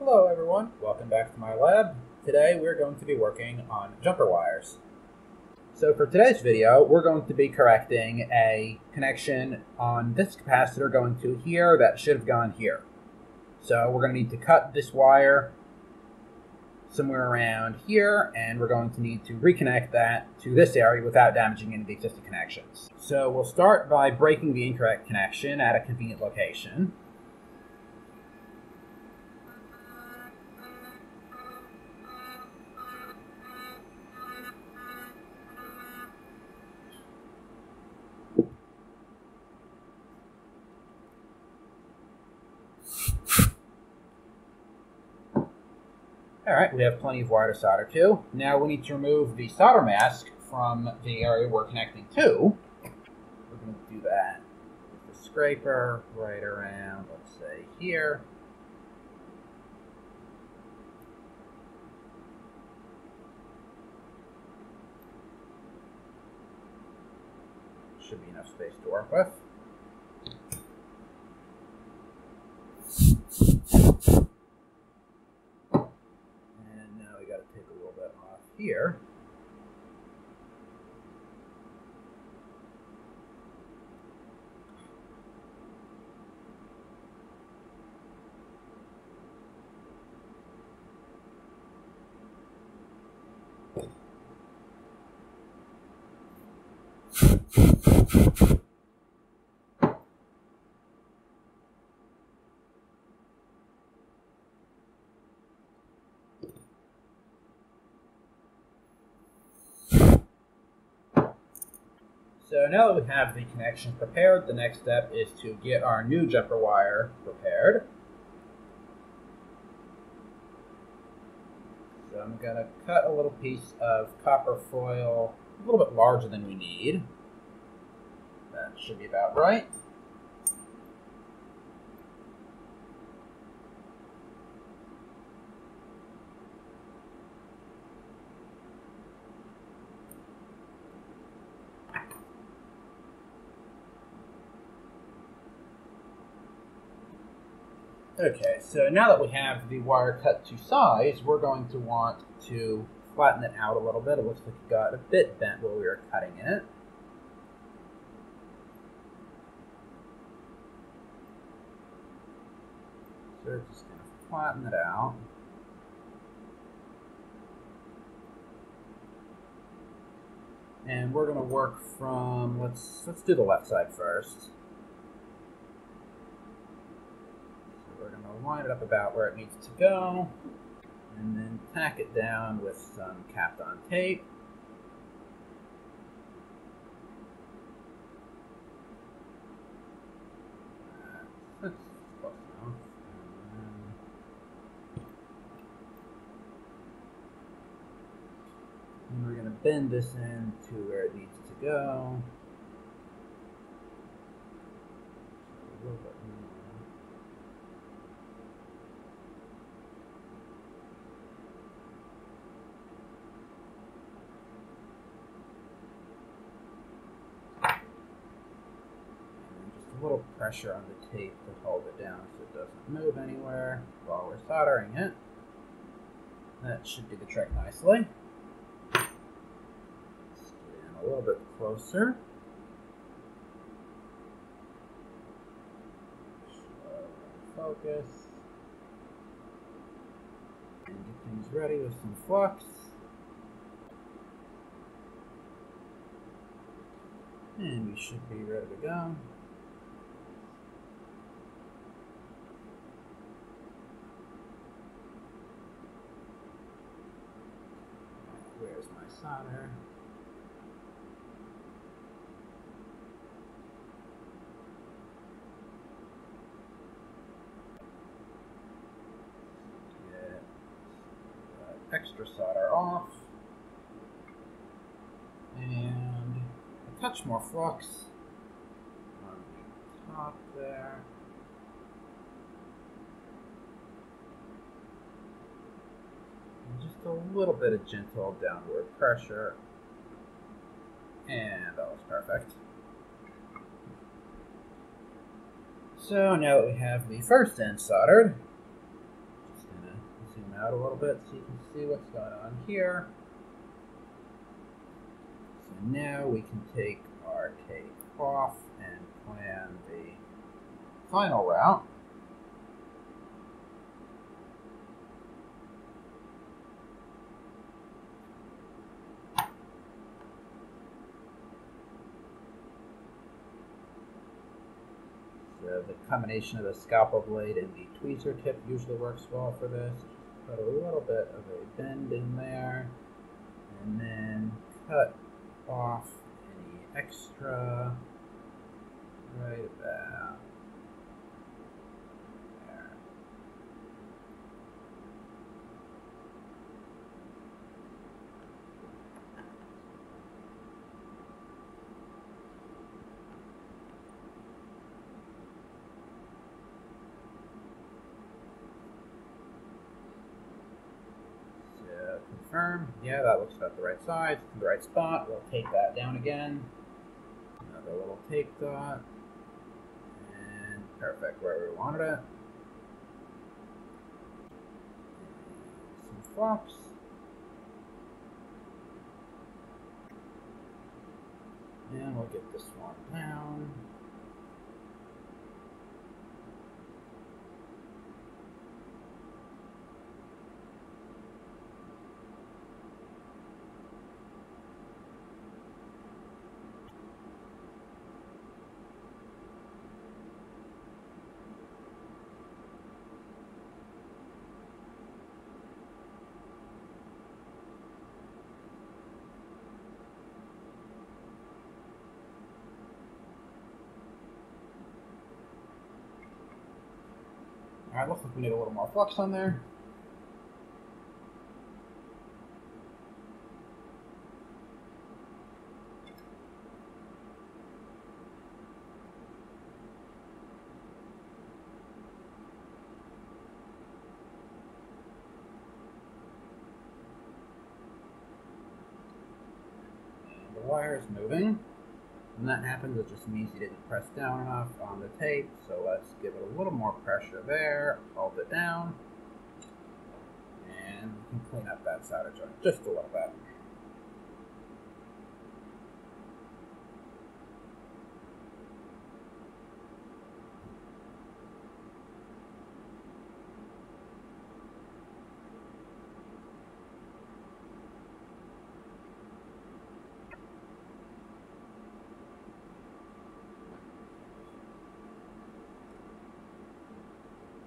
Hello everyone, welcome back to my lab. Today we're going to be working on jumper wires. So for today's video, we're going to be correcting a connection on this capacitor going to here that should have gone here. So we're going to need to cut this wire somewhere around here, and we're going to need to reconnect that to this area without damaging any of the existing connections. So we'll start by breaking the incorrect connection at a convenient location. Alright, we have plenty of wire to solder to. Now we need to remove the solder mask from the area we're connecting to. We're going to do that with the scraper right around, let's say, here. Should be enough space to work with. Here. So now that we have the connection prepared, the next step is to get our new jumper wire prepared. So I'm going to cut a little piece of copper foil a little bit larger than we need. That should be about right. Okay, so now that we have the wire cut to size, we're going to want to flatten it out a little bit. It looks like it got a bit bent while we were cutting it. So we're just going to flatten it out. And we're going to work from, let's, let's do the left side first. We're going to line it up about where it needs to go, and then tack it down with some Kapton tape. And we're going to bend this in to where it needs to go. Little pressure on the tape to hold it down so it doesn't move anywhere while we're soldering it. That should do the trick nicely. A little bit closer. Focus. And get things ready with some flux. And we should be ready to go. Get that extra solder off. And a touch more flux on the top there. And just a little bit of gentle downward pressure. And that was perfect. So now that we have the first end soldered, just gonna zoom out a little bit so you can see what's going on here. So now we can take our tape off and plan the final route. The combination of the scalpel blade and the tweezer tip usually works well for this. Put a little bit of a bend in there, and then cut off any extra right there. So yeah, that looks about the right size, the right spot. We'll take that down again. Another little tape dot. And perfect where we wanted it. Some flux. And we'll get this one down. Alright, looks like we need a little more flux on there. The wire is moving. When that happens, it just means you didn't press down enough on the tape. So let's give it a little more pressure there, hold it down, and we can clean up that solder joint just a little bit.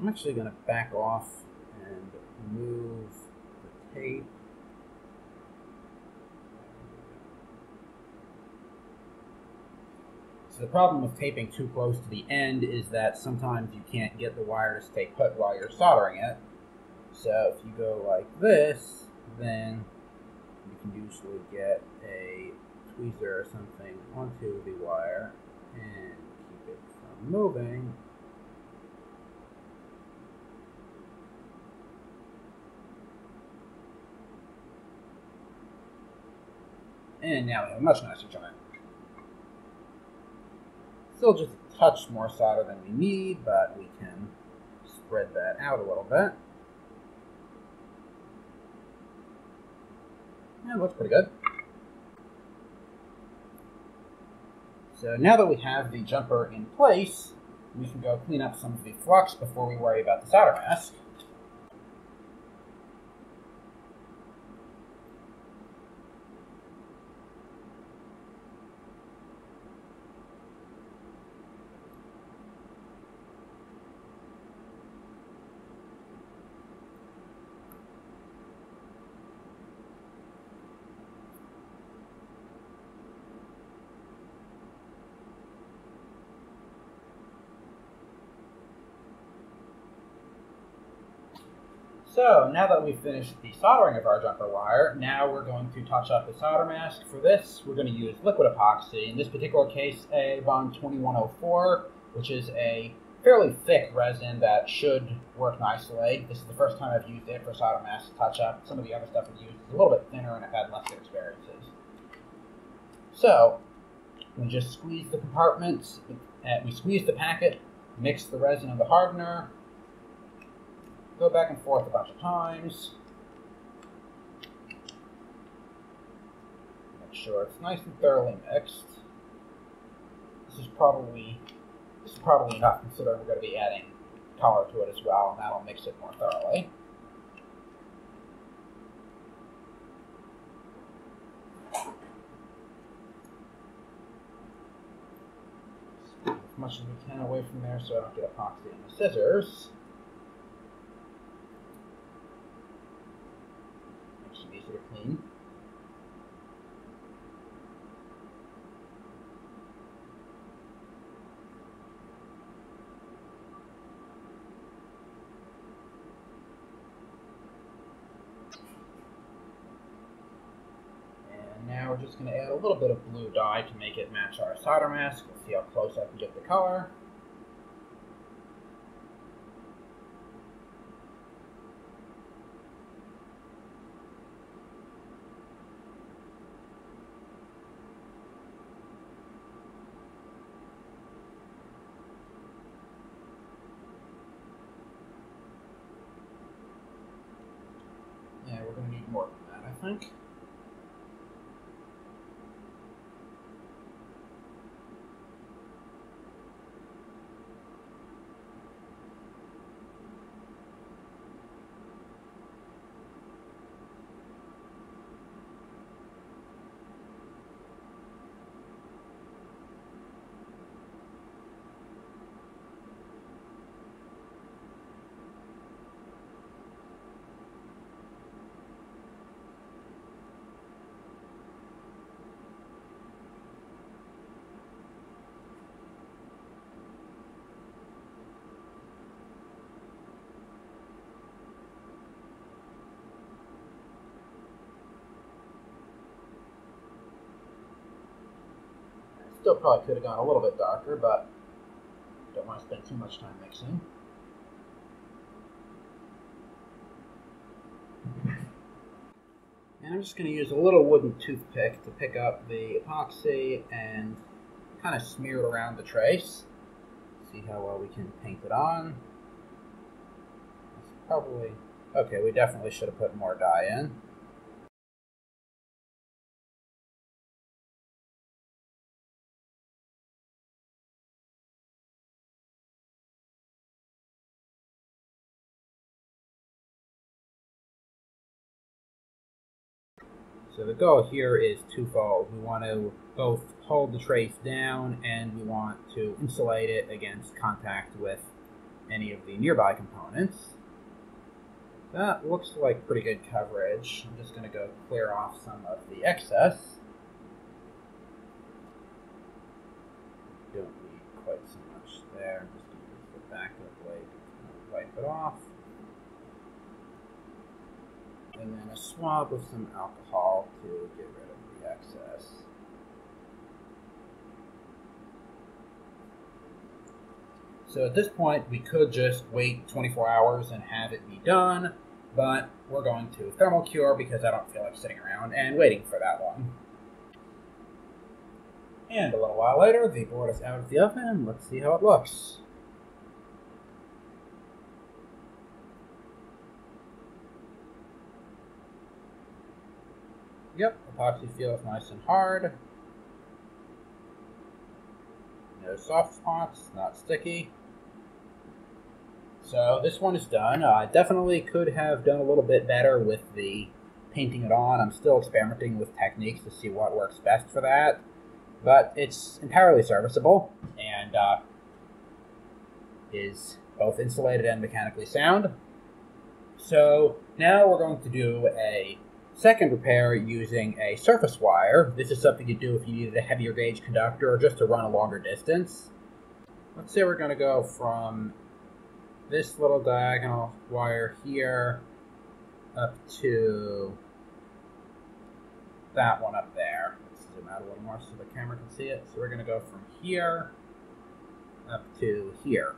I'm actually going to back off and move the tape. So the problem with taping too close to the end is that sometimes you can't get the wire to stay put while you're soldering it. So if you go like this, then you can usually get a tweezer or something onto the wire and keep it from moving And now we have a much nicer joint. Still just a touch more solder than we need, but we can spread that out a little bit. Yeah, looks pretty good. So now that we have the jumper in place, we can go clean up some of the flux before we worry about the solder mask. So now that we've finished the soldering of our jumper wire, now we're going to touch up the solder mask. For this, we're going to use liquid epoxy. In this particular case, a Bond 2104, which is a fairly thick resin that should work nicely. This is the first time I've used it for solder mask touch up. Some of the other stuff I've used is a little bit thinner and I've had less experiences. So, we just squeeze the compartments, we squeeze the packet, mix the resin and the hardener, Go back and forth a bunch of times. Make sure it's nice and thoroughly mixed. This is probably this is probably enough considering we're going to be adding color to it as well, and that'll mix it more thoroughly. as much as we can away from there so I don't get epoxy on the scissors. Clean. now we're just going to add a little bit of blue dye to make it match our solder mask. Let's see how close I can get the color. Yeah, we're going to need more than that, I think. Still probably could have gone a little bit darker, but don't want to spend too much time mixing. And I'm just going to use a little wooden toothpick to pick up the epoxy and kind of smear it around the trace. See how well we can paint it on. It's probably... Okay, we definitely should have put more dye in. So the goal here is twofold. We want to both hold the trace down and we want to insulate it against contact with any of the nearby components. That looks like pretty good coverage. I'm just going to go clear off some of the excess. Don't need quite so much there. I'm just going to use the back of the blade to wipe it off and then a swab with some alcohol to get rid of the excess. So at this point, we could just wait 24 hours and have it be done, but we're going to thermal cure because I don't feel like sitting around and waiting for that long. And a little while later, the board is out of the oven. Let's see how it looks. Yep, epoxy feels nice and hard. No soft spots, not sticky. So this one is done. I definitely could have done a little bit better with the painting it on. I'm still experimenting with techniques to see what works best for that. But it's entirely serviceable and uh, is both insulated and mechanically sound. So now we're going to do a Second repair using a surface wire. This is something you do if you needed a heavier gauge conductor or just to run a longer distance. Let's say we're going to go from this little diagonal wire here up to that one up there. Let's zoom out a little more so the camera can see it. So we're going to go from here up to here.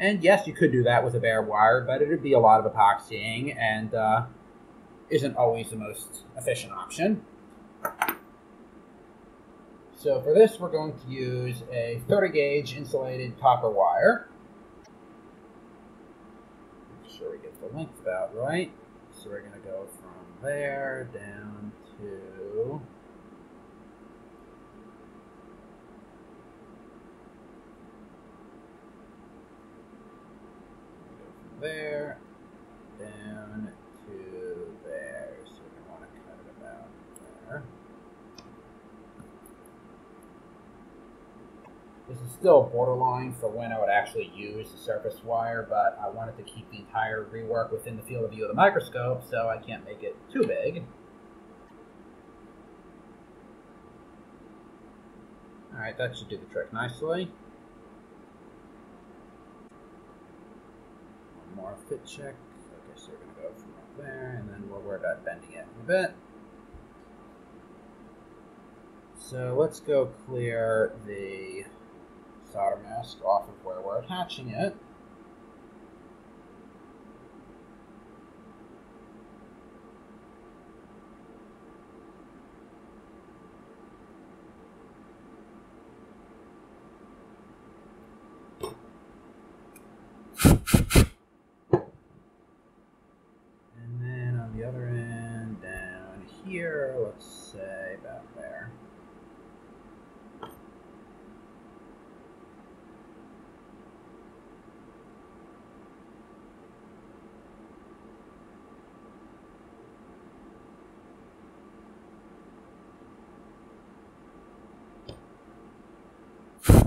And yes, you could do that with a bare wire, but it would be a lot of epoxying and uh, isn't always the most efficient option. So for this, we're going to use a 30 gauge insulated copper wire. Make sure we get the length about right. So we're going to go from there down to there down to there. So we want to cut it about there. This is still borderline for when I would actually use the surface wire, but I wanted to keep the entire rework within the field of view of the microscope, so I can't make it too big. Alright, that should do the trick nicely. One more fit check. Okay, so we're going to go from up there, and then we'll worry about bending it a bit. So let's go clear the solder mask off of where we're attaching it. And then on the other end, down here, let's say about there. Still just a little bit. Let's get that off of there. That's looking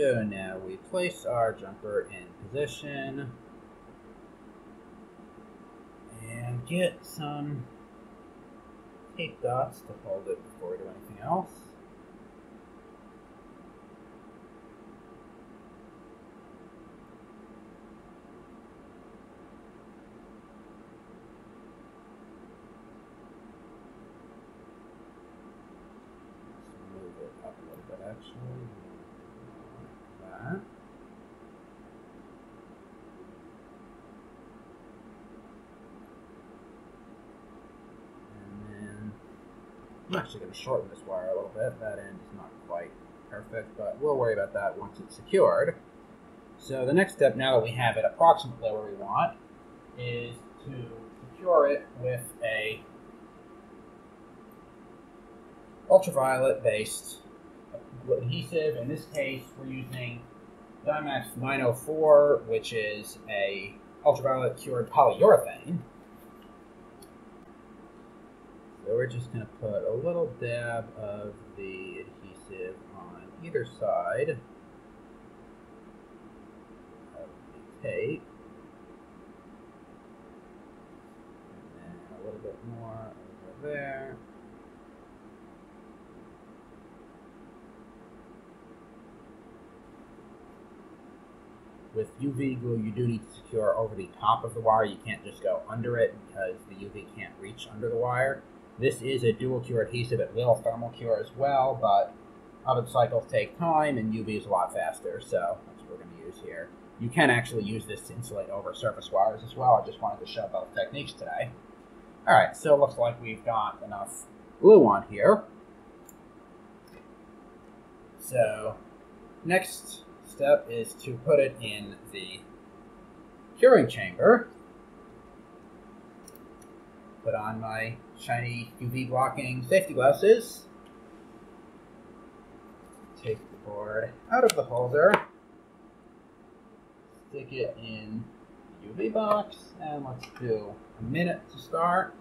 So now we place our jumper in position and get some tape dots to hold it before we do anything else. Move it up a little bit actually. Like that. And then I'm actually going to shorten this wire a little bit. That end is not quite perfect, but we'll worry about that once it's secured. So the next step, now that we have it approximately where we want, is to secure it with a ultraviolet based adhesive. In this case, we're using Dymax 904, which is a ultraviolet cured polyurethane. So we're just going to put a little dab of the adhesive on either side of the tape. And then a little bit more over there. With UV glue, you do need to secure over the top of the wire. You can't just go under it because the UV can't reach under the wire. This is a dual cure adhesive. It will thermal cure as well, but oven cycles take time and UV is a lot faster, so that's what we're going to use here. You can actually use this to insulate over surface wires as well. I just wanted to show both techniques today. All right, so it looks like we've got enough glue on here. So next step is to put it in the curing chamber. Put on my shiny UV blocking safety glasses. Take the board out of the holder. Stick it in the UV box, and let's do a minute to start.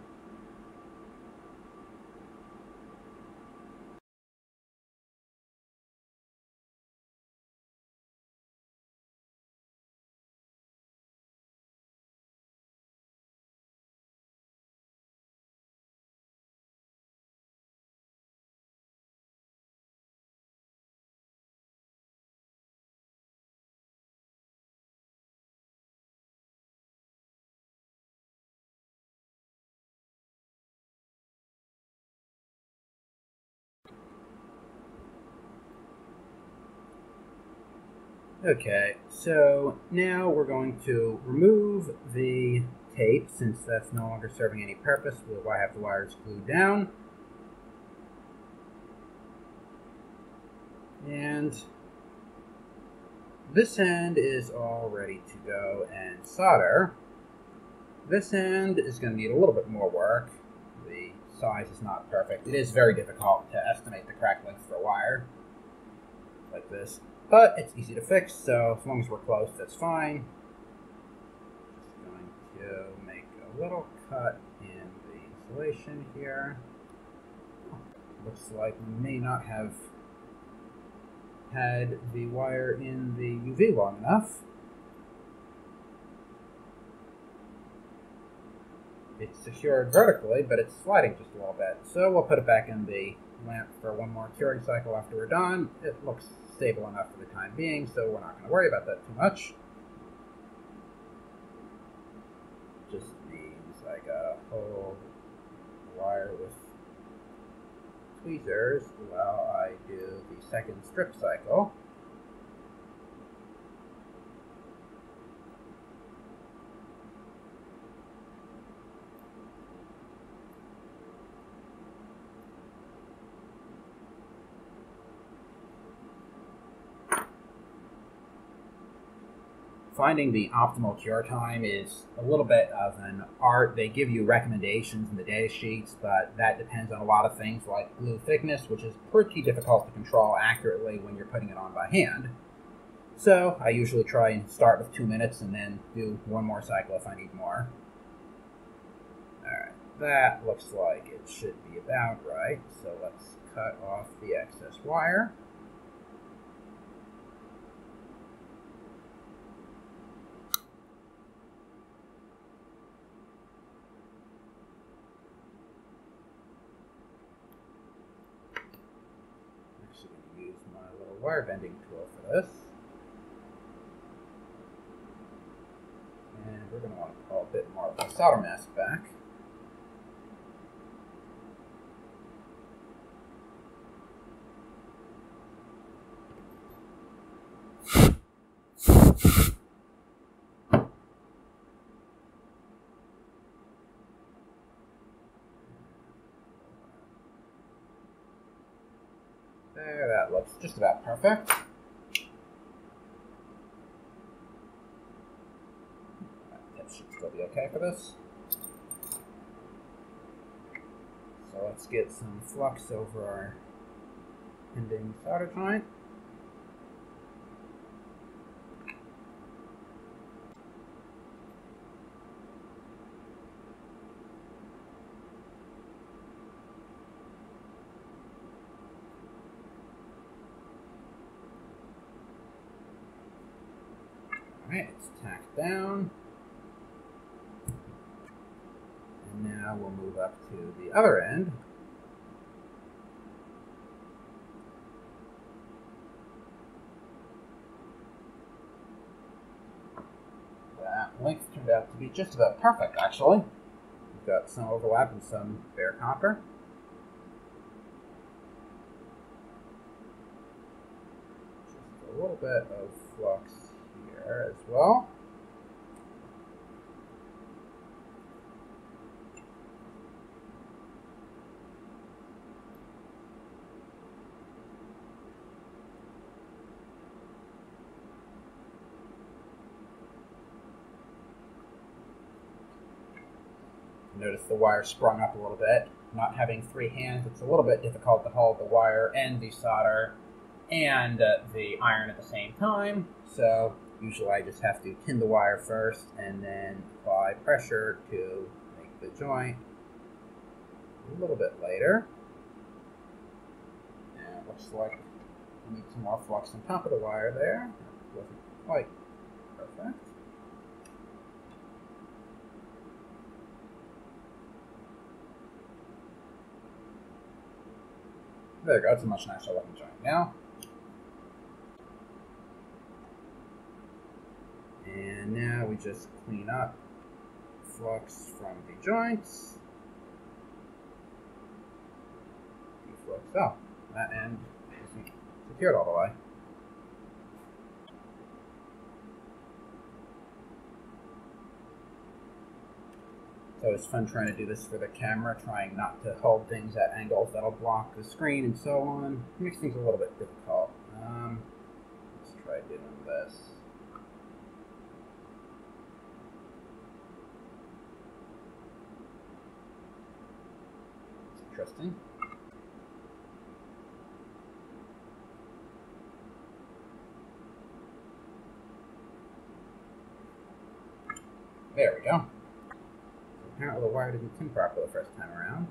Okay, so now we're going to remove the tape since that's no longer serving any purpose. We'll have the wires glued down. And this end is all ready to go and solder. This end is going to need a little bit more work. The size is not perfect. It is very difficult to estimate the crack length for a wire like this. But it's easy to fix, so as long as we're close, that's fine. Just going to make a little cut in the insulation here. Looks like we may not have had the wire in the UV long enough. It's secured vertically, but it's sliding just a little bit. So we'll put it back in the lamp for one more curing cycle after we're done. It looks stable enough for the time being, so we're not going to worry about that too much. Just means I gotta hold the wire with tweezers while I do the second strip cycle. Finding the optimal cure time is a little bit of an art. They give you recommendations in the data sheets, but that depends on a lot of things like glue thickness, which is pretty difficult to control accurately when you're putting it on by hand. So I usually try and start with two minutes and then do one more cycle if I need more. Alright, that looks like it should be about right. So let's cut off the excess wire. Bending tool for this. And we're going to want to pull a bit more of the solder mask back. There, that looks just about perfect. That should still be okay for this. So let's get some flux over our pending solder joint. Alright, it's tacked down. And now we'll move up to the other end. That length turned out to be just about perfect, actually. We've got some overlap and some bare copper. Just a little bit of flux there as well. Notice the wire sprung up a little bit. Not having three hands, it's a little bit difficult to hold the wire and the solder and uh, the iron at the same time. So Usually I just have to tin the wire first and then apply pressure to make the joint a little bit later. And it looks like we need some more flux on top of the wire there. That wasn't quite perfect. There we go, it's a much nicer looking joint now. And now we just clean up flux from the joints. Deflux up. That end isn't secured all the way. So it's fun trying to do this for the camera, trying not to hold things at angles that'll block the screen and so on. It makes things a little bit difficult. Um, let's try doing this. Interesting. There we go. Apparently the wire didn't pin properly the first time around.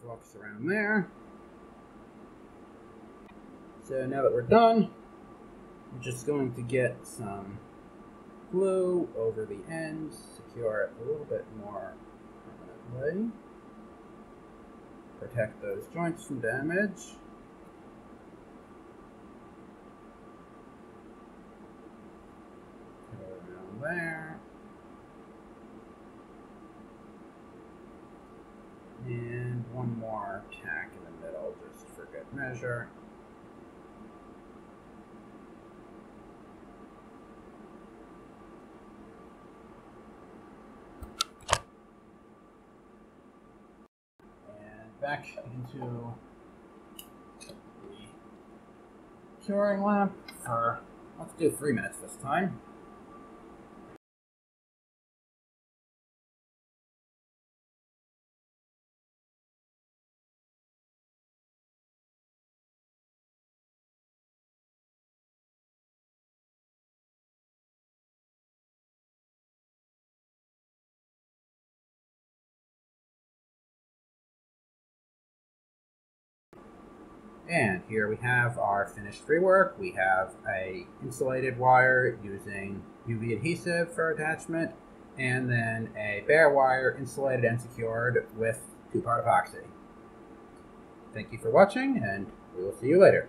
Deflux around there. So now that we're done, I'm just going to get some glue over the ends, secure it a little bit more permanently, protect those joints from damage. Go around there. And one more tack in the middle just for good measure. And back into the curing lamp for, let's do three minutes this time. And here we have our finished rework. We have a insulated wire using UV adhesive for attachment, and then a bare wire insulated and secured with two-part epoxy. Thank you for watching, and we will see you later.